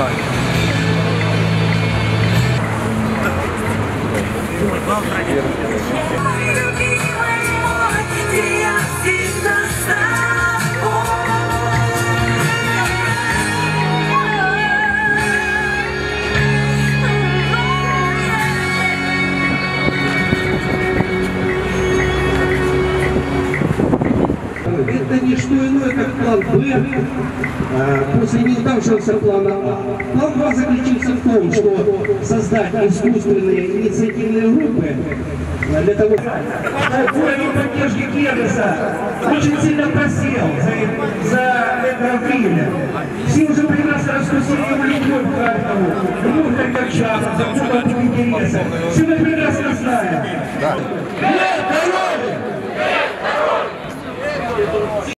так. Добре. Э, после неудавшегося плана А. План А заключился в том, что создать искусственные инициативные группы э, для того, чтобы уровень поддержки Кедеса очень сильно просел за, за это время. Все уже прекрасно раскусили его любовь к Харькову, любовь к харьковчанам, за куда интереса. Все мы прекрасно знаем.